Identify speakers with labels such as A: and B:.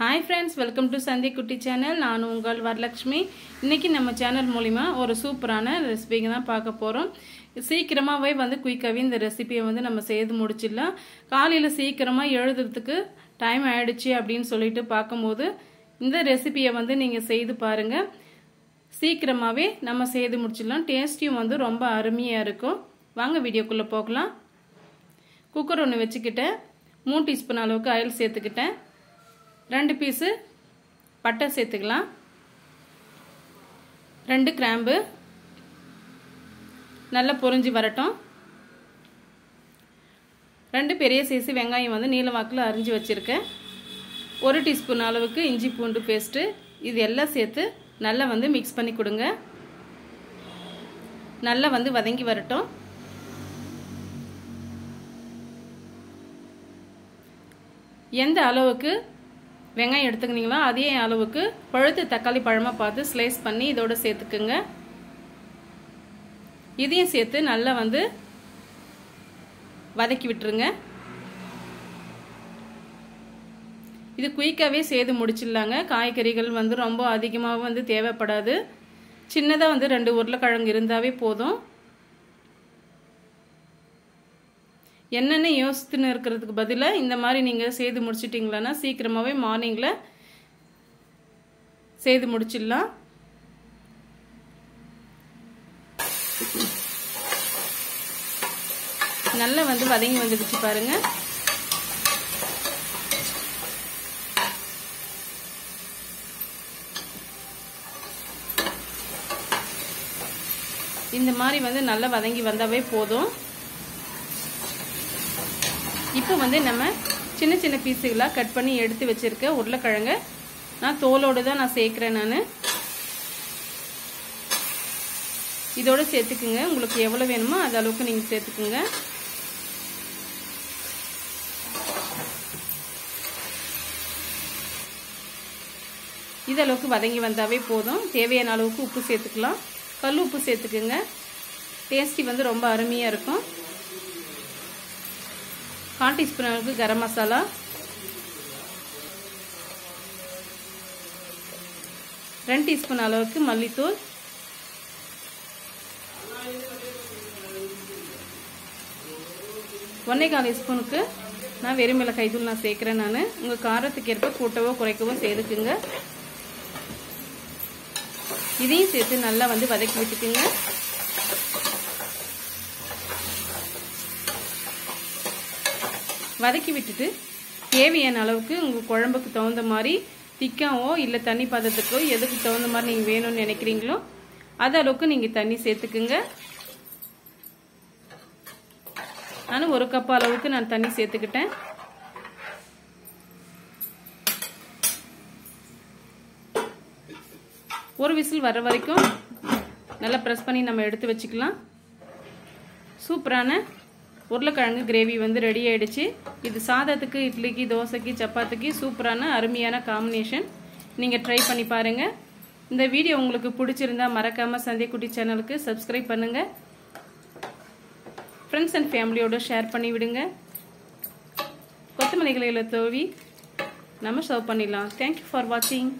A: Hi friends welcome to சந்தி குட்டி channel நான் உங்கள் வரலட்சுமி. இன்றைக்கி நம்ம சேனல் மூலிமா ஒரு சூப்பரான ரெசிபிங்க தான் பார்க்க போகிறோம் சீக்கிரமாகவே வந்து குயிக்காகவே இந்த ரெசிபியை வந்து நம்ம செய்து முடிச்சிடலாம். காலையில் சீக்கிரமாக எழுதுறதுக்கு டைம் ஆயிடுச்சு அப்படின்னு சொல்லிட்டு பார்க்கும்போது இந்த ரெசிபியை வந்து நீங்கள் செய்து பாருங்கள் சீக்கிரமாகவே நம்ம செய்து முடிச்சிடலாம். டேஸ்டியும் வந்து ரொம்ப அருமையாக இருக்கும். வாங்க வீடியோக்குள்ளே போகலாம். குக்கர் ஒன்று வச்சுக்கிட்டேன். மூணு டீஸ்பூன் அளவுக்கு ஆயில் சேர்த்துக்கிட்டேன். ரெண்டு பீஸு பட்டை சேர்த்துக்கலாம். ரெண்டு கிராம்பு. நல்லா பொரிஞ்சு வரட்டும். ரெண்டு பெரிய சைஸு வெங்காயம் வந்து நீல வாக்கில் அரிஞ்சு வச்சுருக்கேன். ஒரு டீஸ்பூன் அளவுக்கு இஞ்சி பூண்டு பேஸ்ட்டு. இது எல்லாம் சேர்த்து நல்லா வந்து மிக்ஸ் பண்ணி கொடுங்க. நல்லா வந்து வதங்கி வரட்டும். எந்த அளவுக்கு வெங்காயம் எடுத்துக்கினீங்களா அதே அளவுக்கு பழுத்து தக்காளி பழமாக பார்த்து ஸ்லைஸ் பண்ணி இதோட சேர்த்துக்குங்க. இதையும் சேர்த்து நல்லா வந்து வதக்கி விட்டுருங்க. இது குயிக்காகவே செய்து முடிச்சிடலாங்க. காய்கறிகள் வந்து ரொம்ப அதிகமாக வந்து தேவைப்படாது. சின்னதாக வந்து ரெண்டு உருளைக்கிழங்கு இருந்தாவே போதும். என்னென்ன யோசித்துன்னு இருக்கிறதுக்கு பதிலாக இந்த மாதிரி நீங்கள் செய்து முடிச்சிட்டிங்களான்னா சீக்கிரமாகவே மார்னிங்கில் செய்து முடிச்சிடலாம். நல்லா வந்து வதங்கி வந்துடுச்சு பாருங்க. இந்த மாதிரி வந்து நல்லா வதங்கி வந்தாவே போதும். இப்போ வந்து நம்ம சின்ன சின்ன பீஸுகளாக கட் பண்ணி எடுத்து வச்சுருக்க உருளைக்கிழங்க. நான் தோலோடு தான் நான் சேர்க்குறேன் நான். இதோடு சேர்த்துக்குங்க. உங்களுக்கு எவ்வளோ வேணுமோ அது அளவுக்கு நீங்கள் சேர்த்துக்குங்க. இது அளவுக்கு வதங்கி வந்தாவே போதும். தேவையான அளவுக்கு உப்பு சேர்த்துக்கலாம். கல் உப்பு சேர்த்துக்குங்க. டேஸ்டி வந்து ரொம்ப அருமையாக இருக்கும். கால் டீஸ்பூன் அளவுக்கு கரம் மசாலா. ரெண்டு டீஸ்பூன் அளவுக்கு மல்லித்தூள். ஒன்றே கால் ஸ்பூனுக்கு நான் வெறும் மிளகாய் தூள் நான் சேர்க்குறேன் நான். உங்கள் காரத்துக்கு ஏற்ப கூட்டவோ குறைக்கவோ சேர்த்துக்குங்க. இதையும் சேர்த்து நல்லா வந்து வதக்கி விட்டுக்குங்க. வதக்கி விட்டுட்டு தேவையான அளவுக்கு உங்கள் குழம்புக்கு தகுந்த மாதிரி திக்காவோ இல்லை தண்ணி பதத்துக்கோ எதுக்கு தகுந்த மாதிரி நீங்கள் வேணும்னு நினைக்கிறீங்களோ அது அளவுக்கு நீங்கள் தண்ணி சேர்த்துக்குங்க. நான் ஒரு கப் அளவுக்கு நான் தண்ணி சேர்த்துக்கிட்டேன். ஒரு விசில் வர வரைக்கும் நல்லா ப்ரெஸ் பண்ணி நம்ம எடுத்து வச்சுக்கலாம். சூப்பரான உருளைக்கிழங்கு கிரேவி வந்து ரெடி ஆகிடுச்சு இது சாதத்துக்கு இட்லிக்கு தோசைக்கு சப்பாத்திக்கு சூப்பரான அருமையான காம்பினேஷன் நீங்கள் ட்ரை பண்ணி பாருங்கள் இந்த வீடியோ உங்களுக்கு பிடிச்சிருந்தா மறக்காமல் சந்தைக்குட்டி சேனலுக்கு சப்ஸ்கிரைப் பண்ணுங்கள் ஃப்ரெண்ட்ஸ் அண்ட் ஃபேமிலியோடு ஷேர் பண்ணி விடுங்க. கொத்தமல்லி கிளையில் தோவி நம்ம சர்வ் பண்ணிடலாம். தேங்க்யூ ஃபார் வாட்சிங்